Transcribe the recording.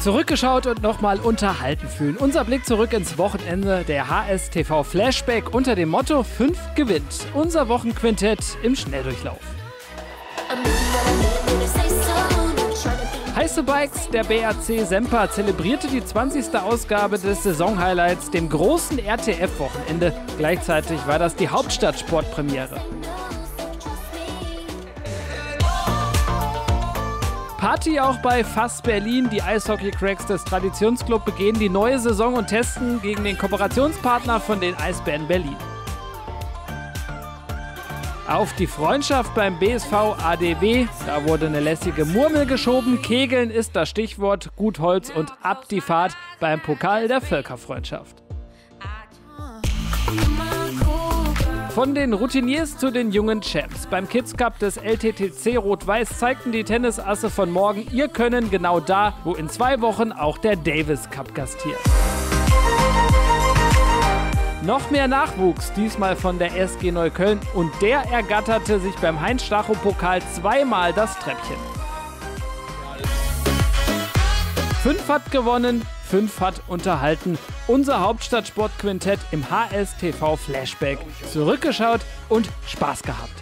Zurückgeschaut und nochmal unterhalten fühlen. Unser Blick zurück ins Wochenende der HSTV Flashback unter dem Motto 5 gewinnt. Unser Wochenquintett im Schnelldurchlauf. Heiße Bikes, der BRC Semper zelebrierte die 20. Ausgabe des Saisonhighlights, dem großen RTF-Wochenende. Gleichzeitig war das die Hauptstadtsportpremiere. Party auch bei Fass Berlin. Die Eishockey-Cracks des Traditionsclub begehen die neue Saison und testen gegen den Kooperationspartner von den Eisbären Berlin. Auf die Freundschaft beim BSV ADB. Da wurde eine lässige Murmel geschoben. Kegeln ist das Stichwort. Gut Holz und ab die Fahrt beim Pokal der Völkerfreundschaft. Von den Routiniers zu den jungen Champs. Beim Kids Cup des LTTC Rot-Weiß zeigten die Tennisasse von morgen ihr Können genau da, wo in zwei Wochen auch der Davis Cup gastiert. Noch mehr Nachwuchs, diesmal von der SG Neukölln und der ergatterte sich beim Heinz-Stachow-Pokal zweimal das Treppchen. Fünf hat gewonnen, fünf hat unterhalten. Unser Hauptstadtsportquintett im HSTV Flashback. Zurückgeschaut und Spaß gehabt.